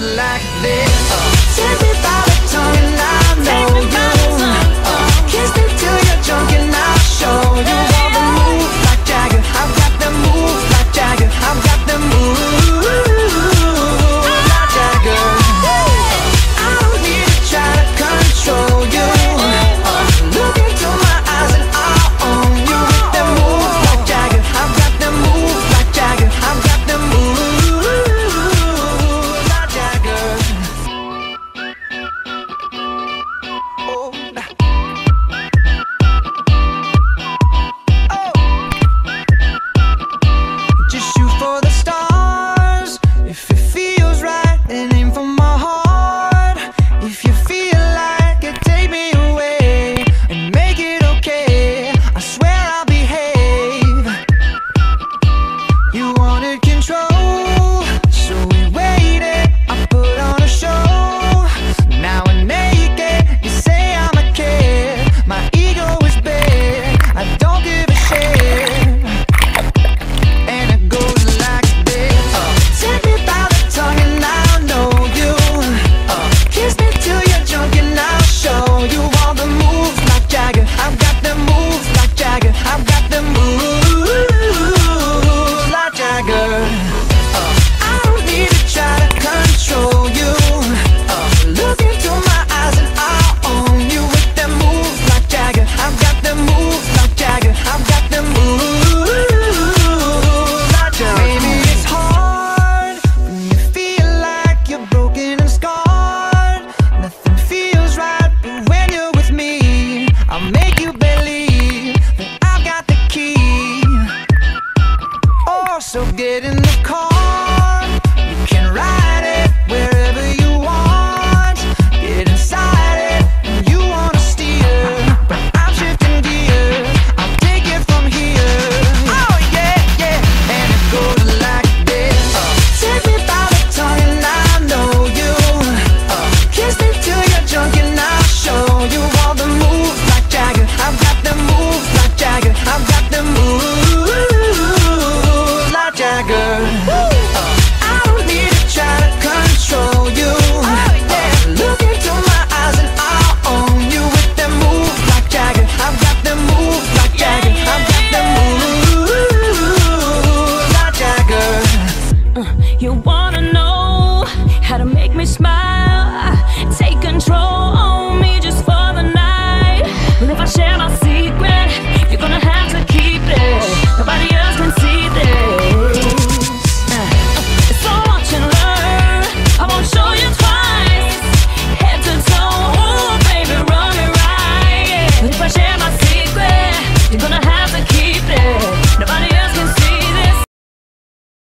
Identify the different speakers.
Speaker 1: like this. Oh. Tell me about I know you.